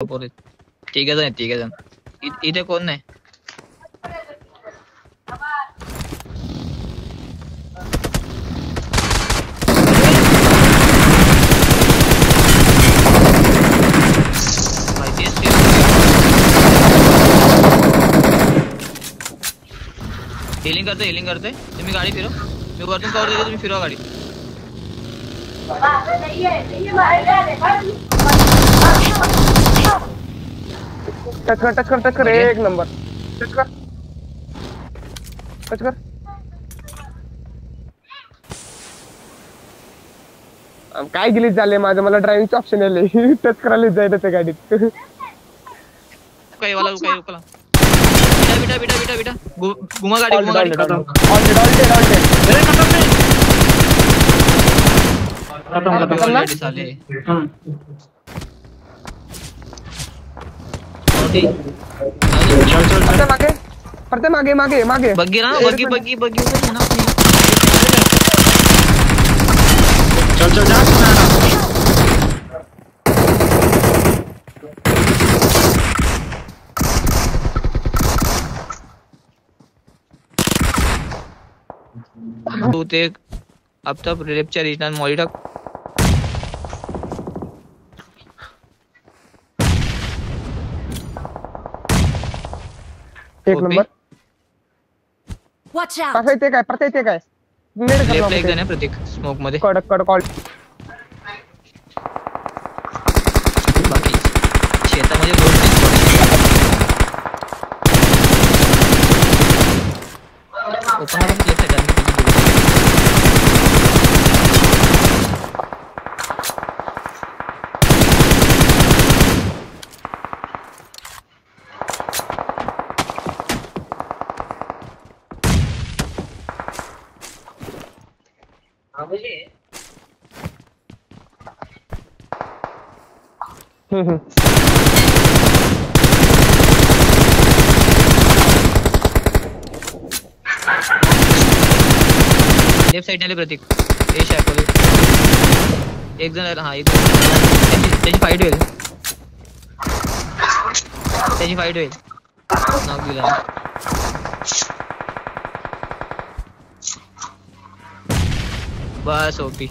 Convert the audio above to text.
तिघ जण आहेत तिघ जण इथे कोण नाही माहितीये ते? हिलिंग करतोय तुम्ही गाडी फिरव मी वरतून गाडी टच कर टच कर टच कर एक नंबर टच कर. टच कर. काय गिलीच झाले माझं? मला ड्रायव्हिंगचे ऑप्शन आले. टच करायला जायचं त्या गाडीत. काही वाला काही उकला बिटा बिटा बिटा बिटा. बिटा गु- घुमा गाडी गाडी. खत्म खत्म साले मोठी. चल चल चल। मागे परत मागे मागे मागे। बग्गी ना बग्गी बग्गी बग्गी म्हणा चल चल जा ना ना अब तक रेपच्या रिजनल मॉली एक नंबर. वॉच आउट कसं येते काय परत येते काय मेड कर लो एक जण आहे प्रतीक स्मोक मध्ये. कडक कडक कॉल बाकी शेतामध्ये गोष्टी open left side hmm. Left आले प्रतीक। ए एक जण हा एक जण त्याची त्याची फाईट होईल त्याची फाईट होईल नाव दिला बस ओपी।